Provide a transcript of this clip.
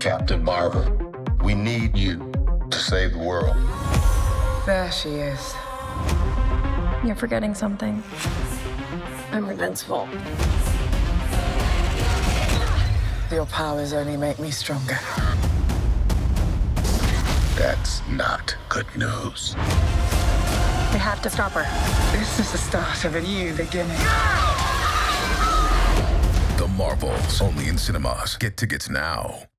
Captain Marvel, we need you to save the world. There she is. You're forgetting something. I'm invincible. Your powers only make me stronger. That's not good news. We have to stop her. This is the start of a new beginning. The Marvels, only in cinemas. Get tickets now.